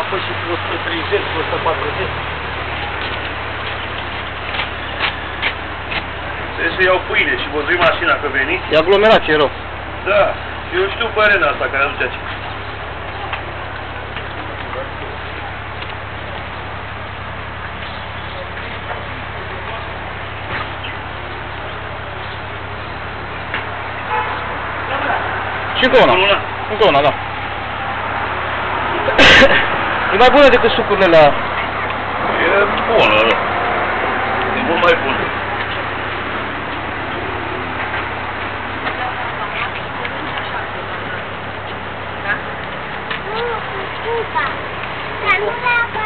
a fost și cu 130, cu 140. Trebuie să iau pâine și văzui mașina că veni. E aglomerație rău. Da, eu știu părerea asta care aduce aici. Și încă una. Una. Încă una, da. Mai bună decât sucurile la... E bună, E mult mai bună. Da? Nu, nu, nu, nu, nu, nu,